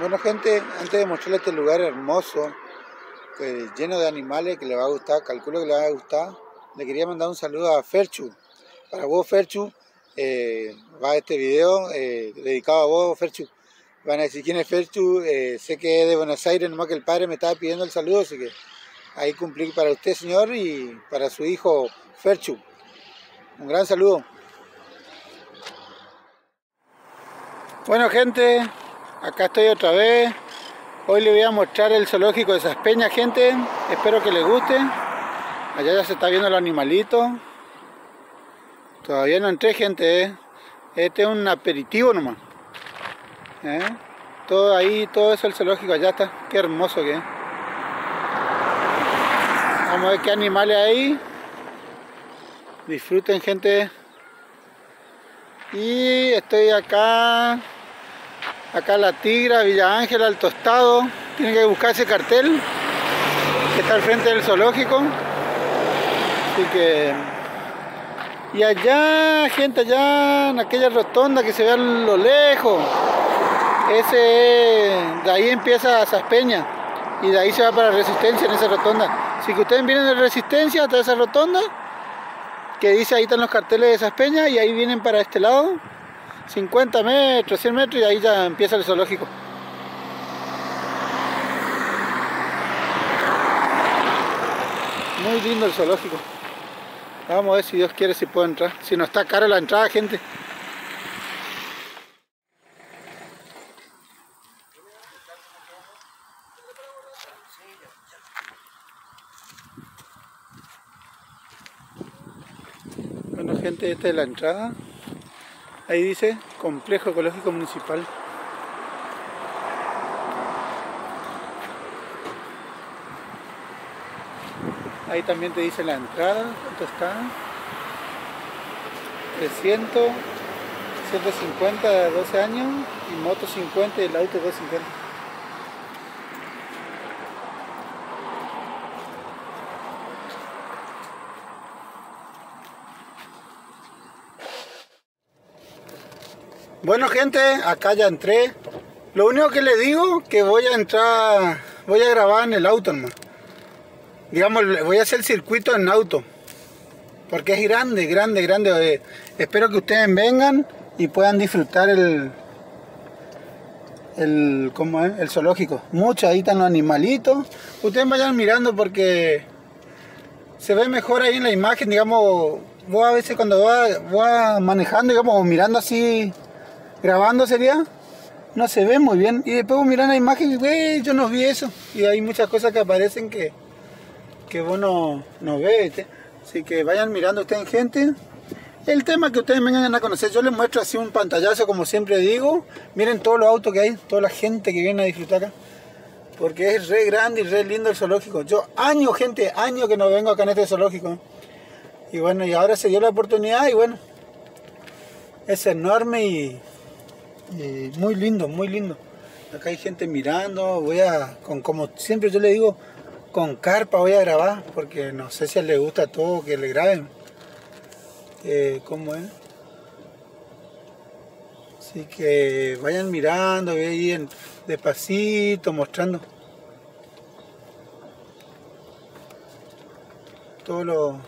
Bueno gente, antes de mostrarles este lugar hermoso, eh, lleno de animales que le va a gustar, calculo que le va a gustar, le quería mandar un saludo a Ferchu. Para vos Ferchu, eh, va este video eh, dedicado a vos Ferchu. Van a decir quién es Ferchu, sé que es de Buenos Aires, nomás que el padre me estaba pidiendo el saludo, así que ahí cumplí para usted señor y para su hijo Ferchu. Un gran saludo. Bueno gente, acá estoy otra vez. Hoy le voy a mostrar el zoológico de Saspeña, gente. Espero que les guste. Allá ya se está viendo el animalito. Todavía no entré, gente. ¿eh? Este es un aperitivo nomás. ¿Eh? Todo ahí, todo eso el zoológico, allá está. Qué hermoso que es. Vamos a ver qué animales hay. Disfruten, gente. Y estoy acá Acá la Tigra, Villa Ángela, el Tostado. Tienen que buscar ese cartel que está al frente del zoológico. Así que... Y allá, gente, allá en aquella rotonda que se ve a lo lejos. Ese de ahí empieza Saspeña. Y de ahí se va para Resistencia en esa rotonda. Así que ustedes vienen de Resistencia hasta esa rotonda. Que dice ahí están los carteles de Saspeña y ahí vienen para este lado 50 metros, 100 metros y ahí ya empieza el zoológico. Muy lindo el zoológico. Vamos a ver si Dios quiere si puedo entrar. Si no está cara la entrada, gente. Bueno gente, esta es la entrada. Ahí dice Complejo Ecológico Municipal. Ahí también te dice la entrada, cuánto está. 300, 150 de 12 años y moto 50 y el auto 250. Bueno gente, acá ya entré. Lo único que le digo que voy a entrar, voy a grabar en el auto nomás. Digamos, voy a hacer el circuito en auto. Porque es grande, grande, grande. Eh, espero que ustedes vengan y puedan disfrutar el, el, ¿cómo es? el zoológico. Muchos ahí están los animalitos. Ustedes vayan mirando porque se ve mejor ahí en la imagen, digamos, vos a veces cuando va, manejando, digamos, mirando así grabando sería, no se ve muy bien. Y después miran la imagen y, güey, yo no vi eso. Y hay muchas cosas que aparecen que, que vos no, no ves. Así que vayan mirando ustedes, gente. El tema que ustedes vengan a conocer, yo les muestro así un pantallazo, como siempre digo. Miren todos los autos que hay, toda la gente que viene a disfrutar acá. Porque es re grande y re lindo el zoológico. Yo años, gente, años que no vengo acá en este zoológico. Y bueno, y ahora se dio la oportunidad y bueno, es enorme y muy lindo, muy lindo. Acá hay gente mirando, voy a, con, como siempre yo le digo, con carpa voy a grabar, porque no sé si a él le gusta todo que le graben. Eh, ¿Cómo es? Así que vayan mirando, voy a ir despacito, mostrando. Todo lo...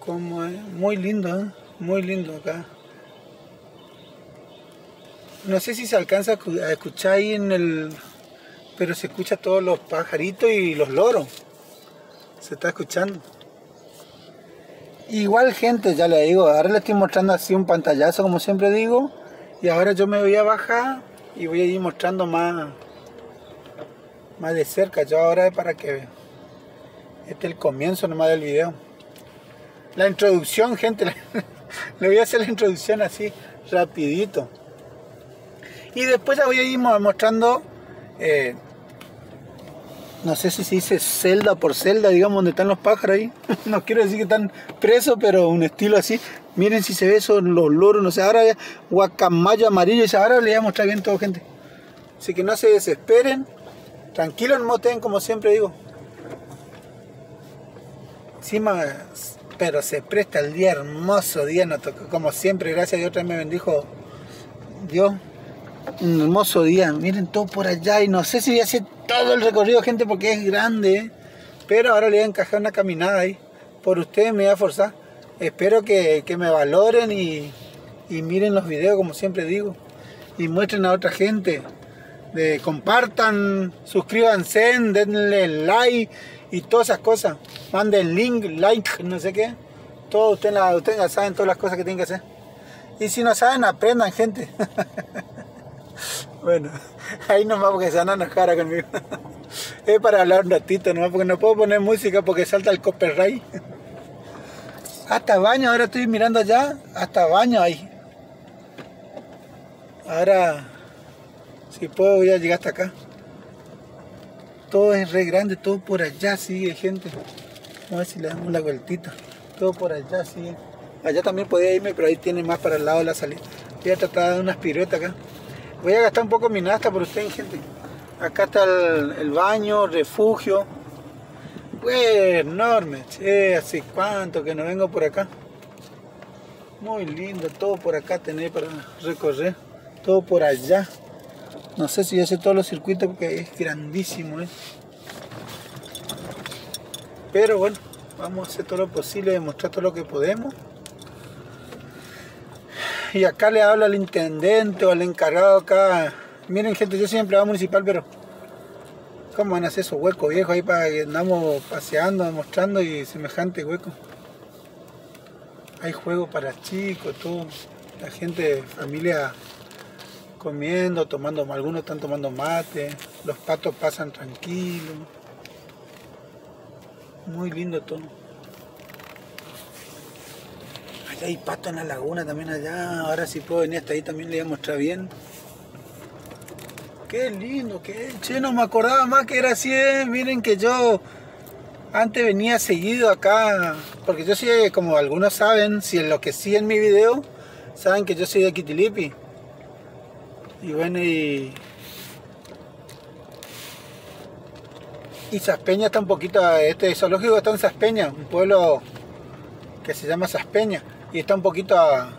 Como es, muy lindo, ¿eh? muy lindo acá. No sé si se alcanza a escuchar ahí en el... Pero se escucha todos los pajaritos y los loros. Se está escuchando. Igual gente, ya le digo, ahora le estoy mostrando así un pantallazo como siempre digo. Y ahora yo me voy a bajar y voy a ir mostrando más, más de cerca. Yo ahora es para que este es el comienzo nomás del video. La introducción, gente, le voy a hacer la introducción así, rapidito. Y después ya voy a ir mostrando, eh, no sé si se dice celda por celda, digamos, donde están los pájaros ahí. no quiero decir que están presos, pero un estilo así. Miren si se ve eso, los loros, no sé, ahora guacamayo amarillo, y ahora les voy a mostrar bien todo, gente. Así que no se desesperen, tranquilos en moten, como siempre digo. Encima, pero se presta el día hermoso, día no como siempre, gracias a Dios, me bendijo Dios un hermoso día. Miren todo por allá y no sé si voy a hacer todo el recorrido, gente, porque es grande. ¿eh? Pero ahora le voy a encajar una caminada ahí. Por ustedes me voy a forzar. Espero que, me valoren y, miren los videos, como siempre digo. Y muestren a otra gente. De, compartan, suscríbanse, denle like y todas esas cosas. Manden link, like, no sé qué. Todos ustedes, ustedes saben todas las cosas que tienen que hacer. Y si no saben, aprendan, gente. bueno, ahí nomás porque se van a enojar conmigo. es para hablar un ratito nomás, porque no puedo poner música porque salta el copyright. hasta baño, ahora estoy mirando allá, hasta baño ahí. Ahora, si puedo, voy a llegar hasta acá. Todo es re grande, todo por allá sigue, gente. Vamos a ver si le damos la vueltita. Todo por allá sigue. Allá también podía irme, pero ahí tiene más para el lado de la salida. Voy a tratar de unas piruetas acá. Voy a gastar un poco mi nasta por ustedes, gente. Acá está el, baño, refugio. Pues enorme, che, hace cuánto que no vengo por acá. Muy lindo, todo por acá tener para recorrer. Todo por allá. No sé si hace todos los circuitos porque es grandísimo. ¿eh? Pero bueno, vamos a hacer todo lo posible, demostrar todo lo que podemos y acá le hablo al intendente o al encargado acá. Miren gente, yo soy empleado municipal, pero ¿cómo van a hacer esos huecos viejos ahí para que andamos paseando, mostrando y semejante hueco? Hay juegos para chicos, todo. La gente, familia comiendo, tomando, algunos están tomando mate, los patos pasan tranquilos. Muy lindo todo hay pato en la laguna también allá. Ahora si puedo venir hasta ahí también le voy a mostrar bien. Qué lindo, qué che, no me acordaba más que era así. ¿eh? Miren que yo antes venía seguido acá, porque yo soy, como algunos saben, si en lo que sí en mi video, saben que yo soy de Kitilipi. Y bueno, y. Y Saspeña está un poquito, este zoológico está en Saspeña, un pueblo que se llama Saspeña y está un poquito a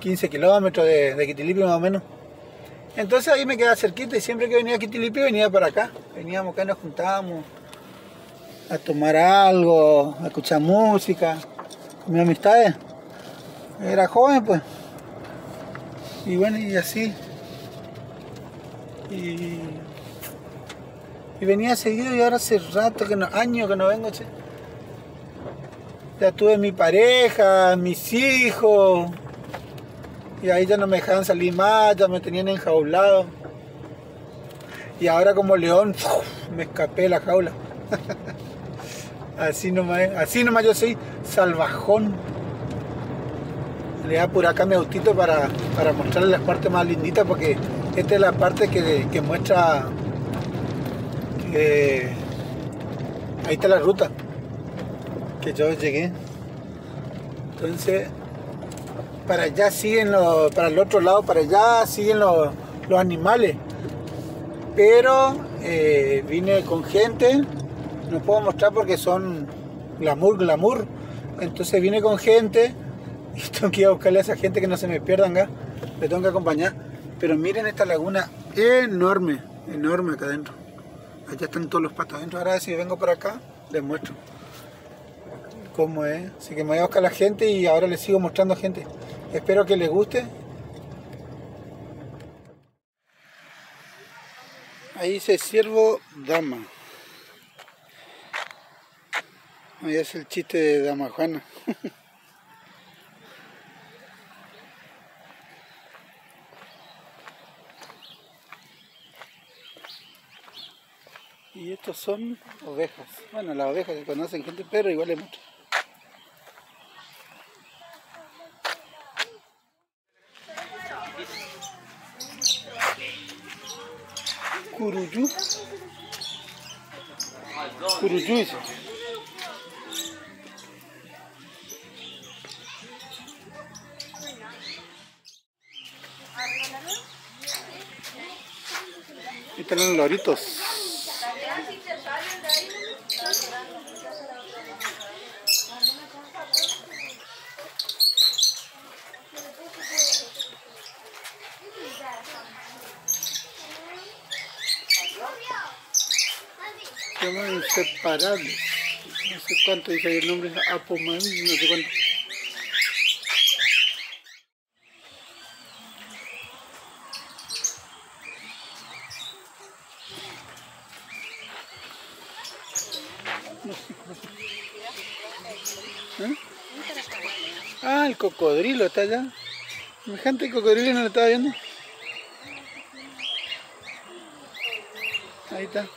15 kilómetros de, de Quitilipi más o menos. Entonces ahí me quedaba cerquita y siempre que venía a Quitilipi venía para acá. Veníamos acá, nos juntábamos a tomar algo, a escuchar música, con mis amistades. Era joven pues. Y bueno, y así. Y, y venía seguido y ahora hace rato, que no, años que no vengo, che ya tuve mi pareja, mis hijos, y ahí ya no me dejaban salir más, ya me tenían enjaulado. Y ahora como león, me escapé de la jaula. así nomás, así nomás yo soy salvajón. Le voy a por acá mi autito para, para mostrarles las partes más linditas porque esta es la parte que, muestra que ahí está la ruta yo llegué. Entonces, para allá siguen los, para el otro lado, para allá siguen los, animales. Pero eh, vine con gente, no puedo mostrar porque son glamour, glamour. Entonces vine con gente y tengo que ir a buscarle a esa gente que no se me pierdan acá. Le tengo que acompañar. Pero miren esta laguna enorme, enorme acá adentro. Allá están todos los patos adentro. Ahora si vengo por acá, les muestro Así que me voy a buscar la gente y ahora les sigo mostrando gente. Espero que les guste. Ahí dice siervo dama. Ahí es el chiste de Dama Juana. y estos son ovejas. Bueno, las ovejas que conocen gente, pero igual es mucho. Curuju. Curuju isso? E tá loritos. Inseparables. No sé cuánto dice ahí el nombre, Apoman, no sé cuánto. Ah, el cocodrilo está allá. Semejante cocodrilo no lo estaba viendo. Ahí está.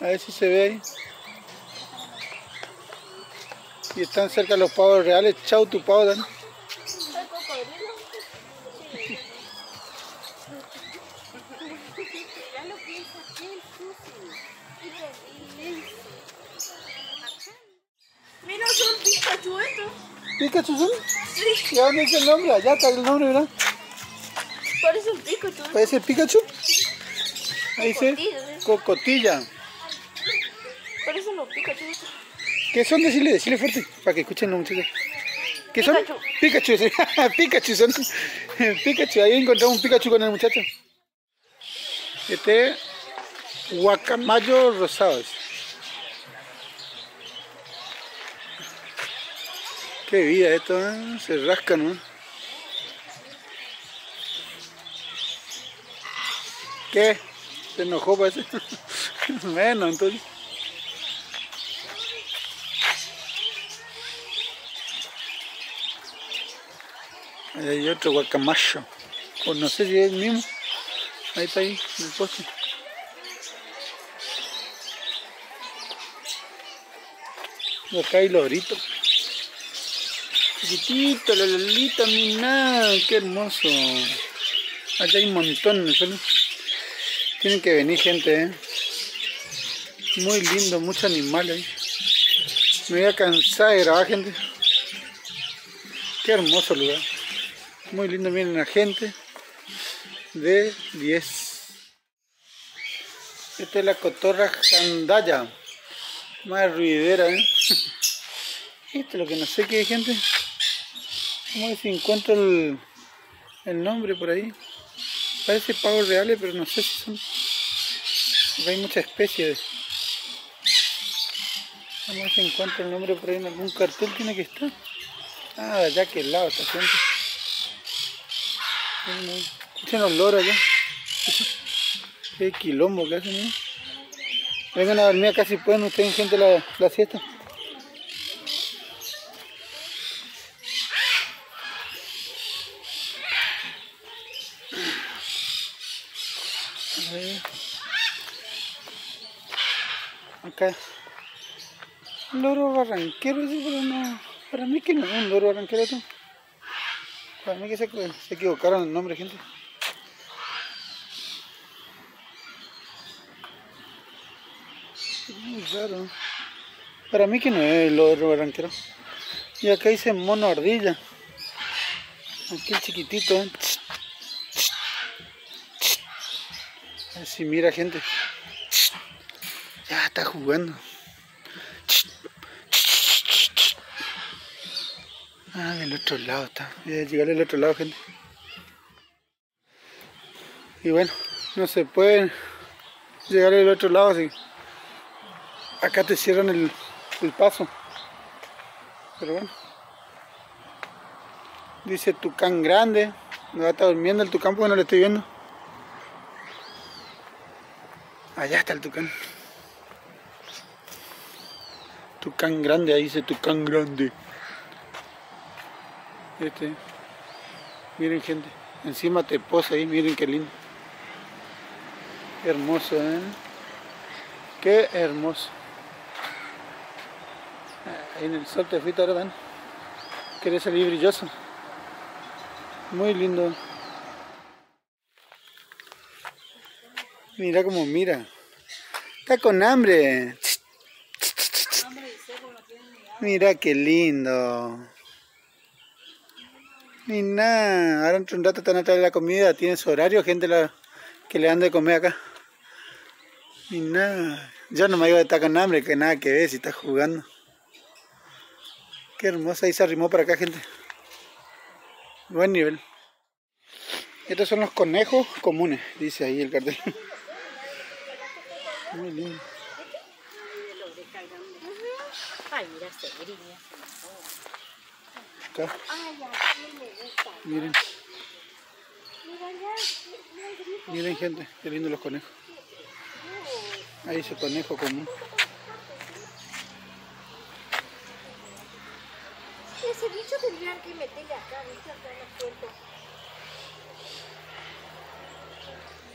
A ver si se ve ahí. Y están cerca los pavos reales. Chau tu pavo Dan. Mira, son Pikachu estos. ¿Pikachu son? Sí, ¿Y dónde dice el nombre? Allá está el nombre, ¿verdad? parecen Pikachu. ¿Parece Pikachu? Ahí dice Cocotilla, Pikachu. ¿Qué son? Decirle, decirle fuerte, para que escuchen los muchachos. ¿Qué son? Pikachu. Pikachu. Pikachu son. Pikachu, ahí encontramos un Pikachu con el muchacho. Este es guacamayo rosado. Qué vida esto, ¿eh? Se rascan, ¿no? ¿Qué? ¿Se enojó parece? bueno, entonces. Hay otro guacamayo. O no sé si es el mismo. Ahí está ahí, en el poste. Acá hay lorito. Chiquitito, la lolita, mira, qué hermoso. Allá hay un montón, ¿no? Tienen que venir gente, ¿eh? Muy lindo, mucho animal ahí. Me voy a cansar de grabar, gente. Qué hermoso lugar. Muy lindo, miren la gente. De 10. Esta es la cotorra jandaya. Más ruidera, ¿eh? Esto es lo que no sé qué es, gente. Vamos a ver si encuentro el, el nombre por ahí. Parece pavos reales, pero no sé si son. Hay muchas especies. Vamos a ver si encuentro el nombre por ahí en algún cartel. Tiene que estar. Ah, allá que el lado esta gente. Escuchen los loros allá. Qué quilombo que hacen, ¿eh? Vengan a dormir acá si pueden ustedes, gente, la, la siesta. Acá. Loro barranquero, pero no. Para mí que no es un loro barranquero. esto. Para mí que se, se equivocaron el nombre, gente. Muy raro. Para mí que no es el loro barranquero. Y acá dice mono ardilla. Aquí el chiquitito. ¿eh? A ver si mira gente. Ya está jugando. Ah, del otro lado está. Voy a llegar al otro lado, gente. Y bueno, no se puede llegar al otro lado así. Acá te cierran el, el paso. Pero bueno. Dice Tucán grande. No está durmiendo el Tucán porque no lo estoy viendo. Allá está el Tucán. Tucán grande, ahí dice Tucán grande. Este. Miren gente. Encima te posa ahí, miren qué lindo. Hermoso, ¿eh? Qué hermoso. Ahí en el sol te fuiste ahora, ¿ven? Quiere salir brilloso. Muy lindo. Mira cómo mira. Está con hambre. Mira qué lindo. Ni nada. Ahora entre un rato están a traer la comida. Tiene su horario, gente la, que le dan de comer acá. Ni nada. Yo no me iba a estar con hambre, que nada que ver si está jugando. Qué hermosa. Ahí se arrimó para acá, gente. Buen nivel. Estos son los conejos comunes, dice ahí el cartel. Muy lindo. Ay, mira, se. Acá, gusta. miren, miren gente, qué lindo los conejos. Ahí ese conejo común. Ese bicho tendrían que meterle acá, ¿viste? Acá en la puerta.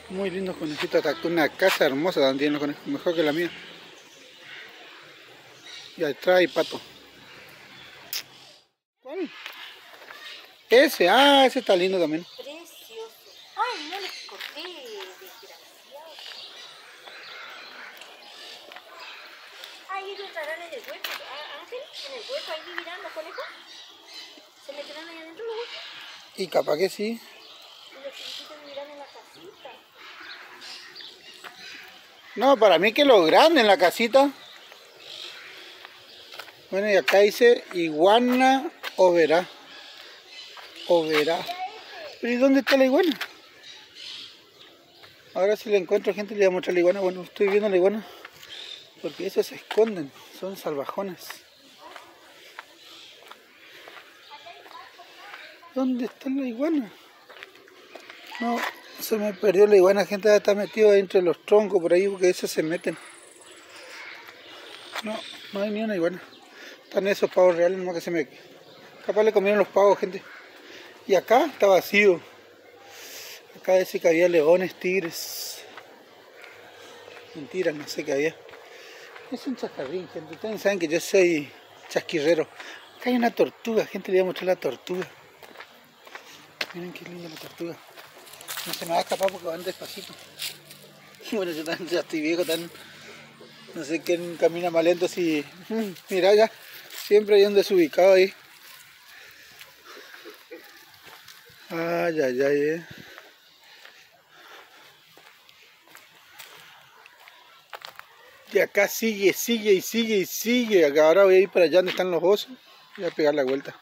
Muy lindos conejitos, hasta una casa hermosa también tienen los conejos, mejor que la mía. Y atrás hay pato. Ese, ah, ese está lindo también. Precioso. Ay, no le corté, desgraciado. Ay, ellos entrarán en el hueco. Ah, Ángel, en el hueco, ahí vivirán los conejos. Se meterán ahí adentro los huecos. Y capaz que sí. Y los chiquititos vivirán en la casita. No, para mí que lo grande en la casita. Bueno, y acá dice iguana overá. Overá. Pero ¿y dónde está la iguana? Ahora si la encuentro gente le voy a mostrar la iguana. Bueno, estoy viendo la iguana. Porque esos se esconden. Son salvajones. ¿Dónde está la iguana? No, se me perdió la iguana. Gente está metida entre los troncos por ahí porque esos se meten. No, no hay ni una iguana. Están esos pavos reales, no que se me... Capaz le comieron los pavos, gente. Y acá está vacío. Acá dice que había leones, tigres. Mentira, no sé qué había. Es un chascarrín, gente. Ustedes saben que yo soy chasquirrero. Acá hay una tortuga, gente. Le voy a mostrar la tortuga. Miren qué linda la tortuga. No se me va a escapar porque van despacito. Bueno, yo tan- ya estoy viejo, tan... No sé quién camina más lento si... Mira ya, siempre hay un desubicado ahí. Ay, ay, ay, eh. Y acá sigue, sigue y sigue y sigue. Ahora voy a ir para allá donde están los osos. Voy a pegar la vuelta.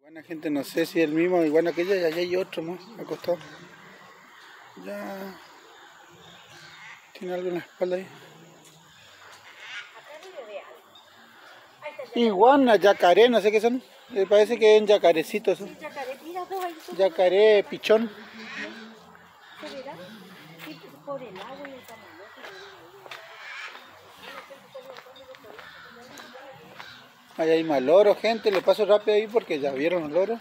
Buena gente, no sé si es el mismo igual aquella y allá hay otro más acostado. Ya tiene algo en la espalda ahí. Iguana, yacaré, no sé qué son. Me parece que es un yacarecito eso. Yacaré. Pichón. ¿Se por el agua y el. Ahí hay más loros, gente. Le paso rápido ahí porque ya vieron los loros.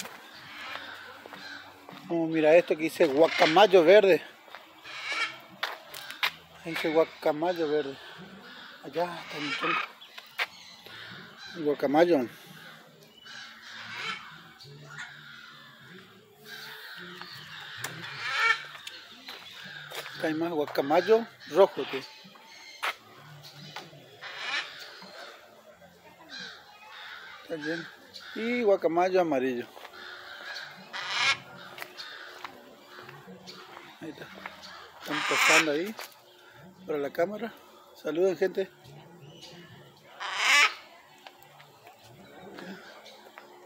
Como mira esto que dice guacamayo verde. Ahí dice guacamayo verde. Allá está. El guacamayo. Hay más guacamayo rojo. tío. Está lleno. Y guacamayo amarillo. Ahí está. Están pasando ahí para la cámara. Saluden gente.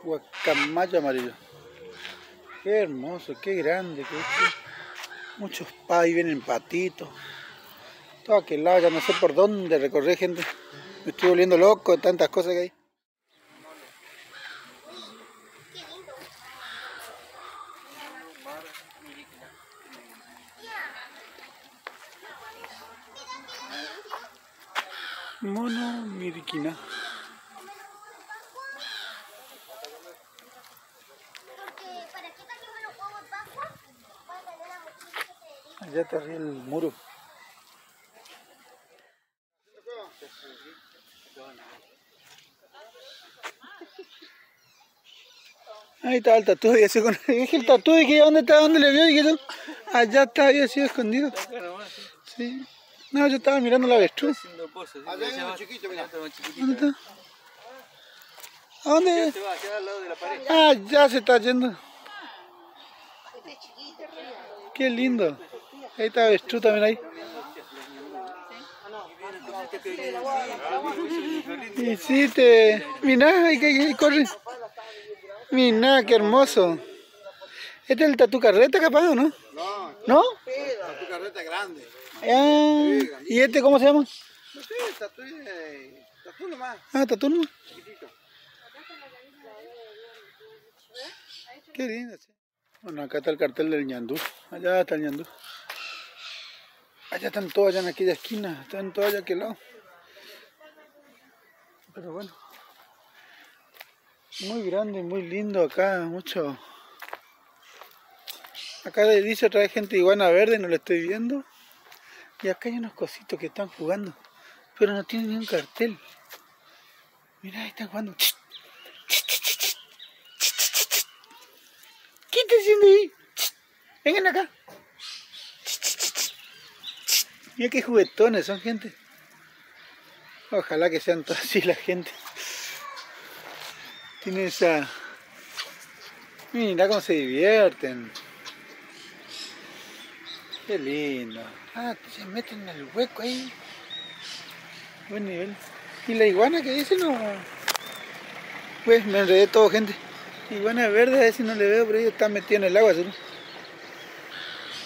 Guacamayo amarillo. Qué hermoso, qué grande. Qué, qué- Muchos pais vienen patitos. Todo aquel lado, ya no sé por dónde recorrer gente. Me estoy volviendo loco de tantas cosas que hay. Mono miriquina. Porque para que trajimos los huevos de Pascua, voy a tener la mochila que Allá está arriba el muro. Ahí está el tatu, y así con dije el tatu, dije, ¿dónde está? ¿Dónde le vio? Dije, yo, allá está, había sido escondido. Sí. No, yo estaba mirando la avestruz. Allá hay uno chiquito, mira. ¿Dónde está? ¿A dónde? Se va, queda al lado de la pared. Ah, ya se está yendo. Qué lindo. Ahí está avestruz también ahí. Y sí, te... Mirá, ahí, ahí, ahí corre. Mirá, qué hermoso. ¿Este es el tatu carreta capaz o no? No, ¿No? tu carreta grande. Ah, ¿Y este cómo se llama? No sé, tatu. Tú nomás. Ah, tú nomás. Qué lindo. Bueno, acá está el cartel del ñandú. Allá está el ñandú. Allá están todos, allá en aquella esquina. Están todos allá a aquel lado. Pero bueno. Muy grande, muy lindo acá. Mucho. Acá le dice otra vez gente iguana verde, no lo estoy viendo. Y acá hay unos cositos que están jugando. Pero no tienen ni un cartel. Mira, ahí están jugando. ¿Qué está haciendo ahí? Vengan acá. Mira qué juguetones son, gente. Ojalá que sean todas así la gente. Tiene esa... Mira cómo se divierten. Qué lindo. Ah, se meten en el hueco ahí. Buen nivel. ¿Y la iguana que dice no? Pues me enredé todo, gente. Iguana verde, a ver si no le veo, pero ella está metida en el agua. ¿sí?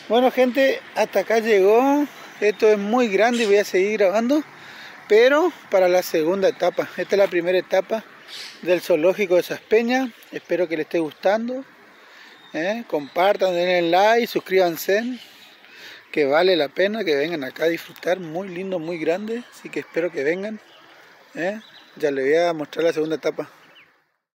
Bueno, gente, hasta acá llegó. Esto es muy grande y voy a seguir grabando. Pero para la segunda etapa. Esta es la primera etapa del zoológico de Saspeña. Espero que les esté gustando. ¿eh? Compartan, denle like, suscríbanse. Que vale la pena que vengan acá a disfrutar. Muy lindo, muy grande. Así que espero que vengan. ¿eh? Ya les voy a mostrar la segunda etapa.